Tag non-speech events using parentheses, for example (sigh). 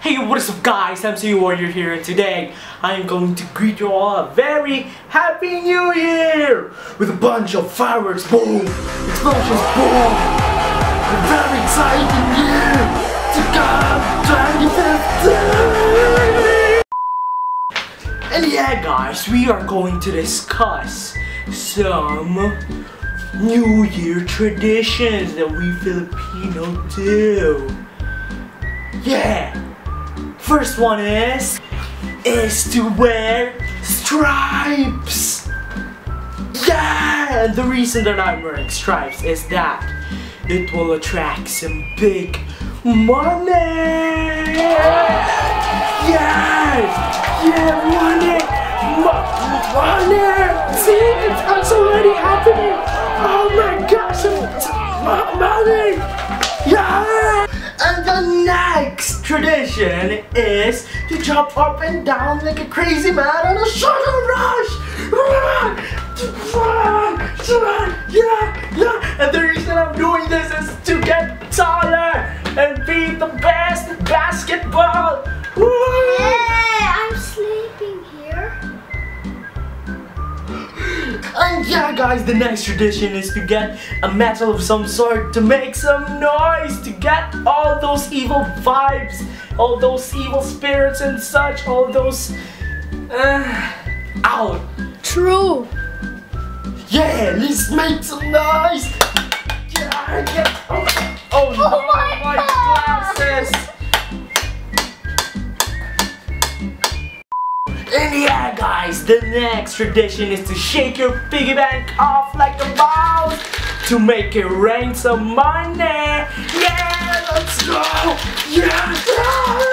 Hey, what is up guys? I'm MC Warrior here and today I am going to greet you all a very Happy New Year! With a bunch of fireworks, boom! Explosions, boom! A very exciting year to come 2015! And yeah guys, we are going to discuss some New Year traditions that we Filipino do. Yeah! First one is is to wear stripes. Yeah, and the reason that I'm wearing stripes is that it will attract some big money. Yes, yeah, money, Mo money. See, it's, it's already happening. Oh my gosh, money. Yeah. And the next tradition is to jump up and down like a crazy man on a shuttle rush. Yeah, yeah. And the reason I'm doing this is to get taller and be the best basketball. Hey, I'm sleeping here. (gasps) (gasps) (gasps) And yeah guys, the next tradition is to get a metal of some sort to make some noise, to get all those evil vibes, all those evil spirits and such, all those uh, out. True. Yeah, let's make some noise. Yeah, yeah. And yeah, guys, the next tradition is to shake your piggy bank off like a mouse to make it rain some money. Yeah, let's go. Yeah.